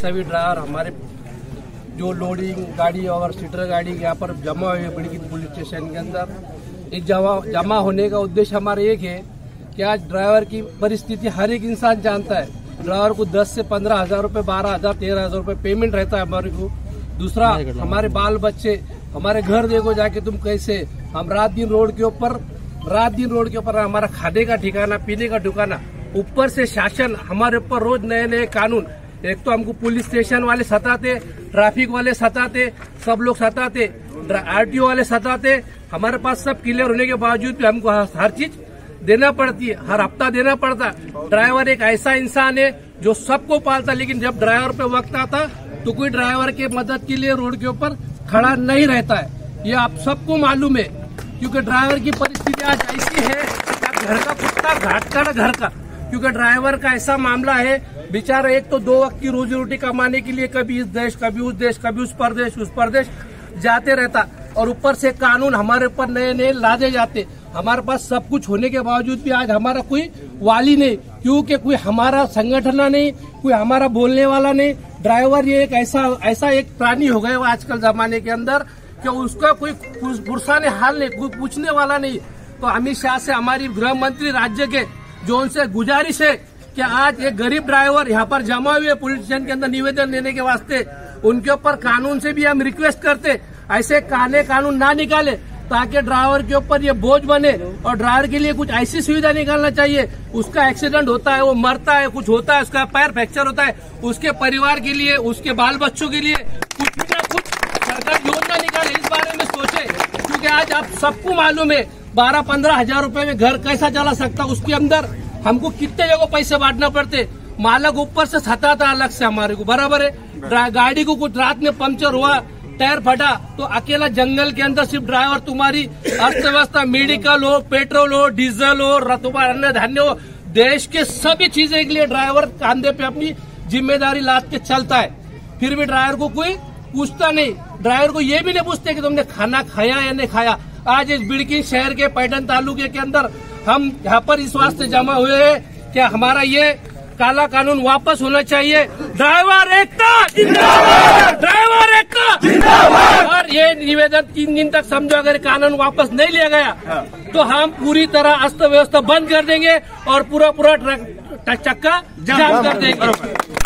सभी ड्राइवर हमारे जो लोडिंग गाड़ी और सीटर गाड़ी यहाँ पर जमा हुई है बड़ी पुलिस स्टेशन के अंदर एक जमा होने का उद्देश्य हमारा एक है कि आज ड्राइवर की परिस्थिति हर एक इंसान जानता है। ड्राइवर को दस से पंद्रह हज़ार रुपये बारह हज़ार तेरह हज़ार रुपये पेमेंट रहता है हमारे को। दूसरा हमारे बाल बच्चे हमारे घर देखो जाके तुम कैसे हम रात दिन रोड के ऊपर रात दिन रोड के ऊपर हमारा खाने का ठिकाना पीने का ठिकाना ऊपर से शासन हमारे ऊपर रोज नए नए कानून एक तो हमको पुलिस स्टेशन वाले सताते, ट्रैफ़िक वाले सताते, सब लोग सताते आरटीओ वाले सताते। हमारे पास सब क्लियर होने के बावजूद भी हमको हर चीज़ देना पड़ती है, हर हफ़्ता देना पड़ता ड्राइवर एक ऐसा इंसान है जो सबको पालता, लेकिन जब ड्राइवर पे वक्त आता तो कोई ड्राइवर के मदद के लिए रोड के ऊपर खड़ा नहीं रहता है। ये आप सबको मालूम है, क्योंकि ड्राइवर की परिस्थिति आज ऐसी है घर का कुत्ता घाट का घर का। क्योंकि ड्राइवर का ऐसा मामला है, बेचारा एक तो दो वक्त की रोजी रोटी कमाने के लिए कभी इस देश, कभी उस देश, कभी उस प्रदेश उस प्रदेश जाते रहता। और ऊपर से कानून हमारे ऊपर नए नए लादे जाते। हमारे पास सब कुछ होने के बावजूद भी आज हमारा कोई वाली नहीं, क्योंकि कोई हमारा संगठन नहीं, कोई हमारा बोलने वाला नहीं। ड्राइवर ये एक ऐसा ऐसा एक प्राणी हो गया आजकल जमाने के अंदर कि उसका कोई पुरसाने हाल नहीं, कोई पूछने वाला नहीं। तो अमित शाह से हमारी गृह मंत्री राज्य के जो उनसे गुजारिश है कि आज एक गरीब ड्राइवर यहाँ पर जमा हुए पुलिस स्टेशन के अंदर निवेदन देने के वास्ते उनके ऊपर कानून से भी हम रिक्वेस्ट करते, ऐसे काले कानून ना निकाले, ताकि ड्राइवर के ऊपर ये बोझ बने और ड्राइवर के लिए कुछ ऐसी सुविधा निकालना चाहिए। उसका एक्सीडेंट होता है, वो मरता है, कुछ होता है, उसका पैर फ्रैक्चर होता है, उसके परिवार के लिए, उसके बाल बच्चों के लिए कुछ ना कुछ सरकार योजना निकाले, इस बारे में सोचे। क्योंकि आज आप सबको मालूम है बारह पंद्रह हज़ार रूपए में घर कैसा चला सकता उसके अंदर? हमको कितने जगह पैसे बांटना पड़ते? मालक ऊपर से सता था अलग से हमारे को, बराबर है? गाड़ी को कुछ रात में पंचर हुआ, टायर फटा तो अकेला जंगल के अंदर सिर्फ़ ड्राइवर, तुम्हारी अर्थव्यवस्था, मेडिकल हो, पेट्रोल हो, डीजल हो तुम्हारा अन्य धान्य हो, देश के सभी चीज़ें के लिए ड्राइवर कांधे पे अपनी ज़िम्मेदारी लाद के चलता है। फिर भी ड्राइवर को कोई पूछता नहीं। ड्राइवर को ये भी नहीं पूछते कि तुमने खाना खाया या नहीं खाया। आज इस बिड़की शहर के पैटन तालुके के अंदर हम यहाँ पर इस वास्ते जमा हुए है कि हमारा ये काला कानून वापस होना चाहिए। ड्राइवर एकता! ड्राइवर एकता! और ये निवेदन तीन दिन तक समझो अगर कानून वापस नहीं लिया गया हाँ। तो हम पूरी तरह अस्त व्यवस्था बंद कर देंगे और पूरा पूरा ट्रक चक्का जाम कर देंगे।